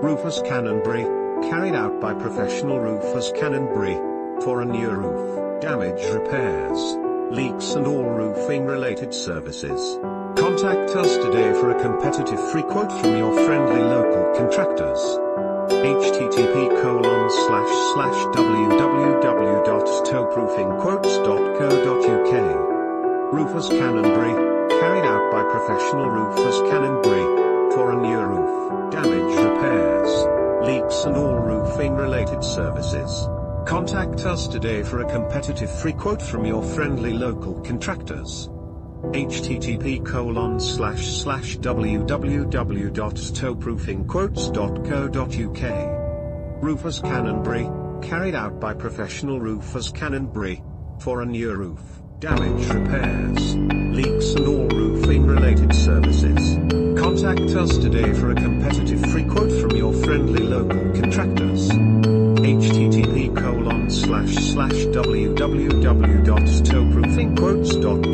Rufus Canonbury, carried out by professional roofers Canonbury, for a new roof, damage repairs, leaks and all roofing related services. Contact us today for a competitive free quote from your friendly local contractors. http colon slash slash www.toproofingquotes.co.uk Rufus Canonbury, carried out by professional roofers Canonbury, for a new roof, damage leaks and all roofing related services. Contact us today for a competitive free quote from your friendly local contractors. http colon slash slash www.toproofingquotes.co.uk Rufus Canonbury, carried out by professional roofers Canonbury, for a new roof, damage repairs, leaks and all roofing related services. Contact us today for a competitive free quote from your friendly slash www.stoproofingquotes.com